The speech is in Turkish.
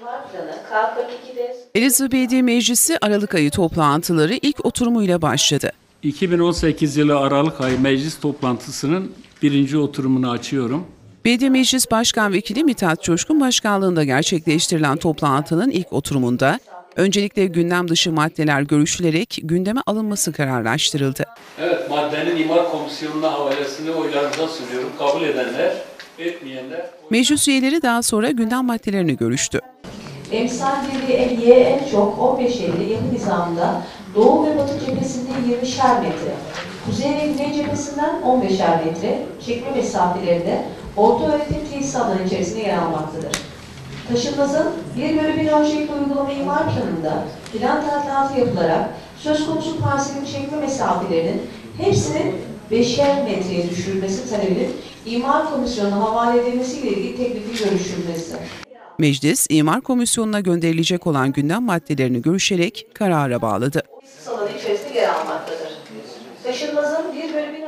İmar planı K42'de Elazığ Belediye Meclisi Aralık ayı toplantıları ilk oturumuyla başladı. 2018 yılı Aralık ayı meclis toplantısının birinci oturumunu açıyorum. Belediye Meclis Başkan Vekili Mithat Coşkun başkanlığında gerçekleştirilen toplantının ilk oturumunda öncelikle gündem dışı maddeler görüşülerek gündeme alınması kararlaştırıldı. Evet, maddenin imar komisyonuna havalesini oylarınıza sunuyorum. Kabul edenler, etmeyenler Meclis üyeleri daha sonra gündem maddelerini görüştü. Emsal birliği en çok 15 Eylül yapı nizamında Doğu ve Batı cephesinde 20'şer metre, Kuzey ve Güney cephesinden 15'er metre çekme mesafelerinde orta öğretim tesis alanı içerisinde yer almaktadır. Taşınmazın 1 bölü 1 ölçekli uygulama imar planında plan tadilatı yapılarak söz konusu parselin çekme mesafelerinin hepsinin 5'er metreye düşürülmesi talebinin imar komisyonuna havale edilmesiyle ilgili teklifin görüşülmesi. Meclis, İmar Komisyonu'na gönderilecek olan gündem maddelerini görüşerek karara bağladı. alanı içerisinde yer almaktadır. Taşınmazın 1 bölü 1000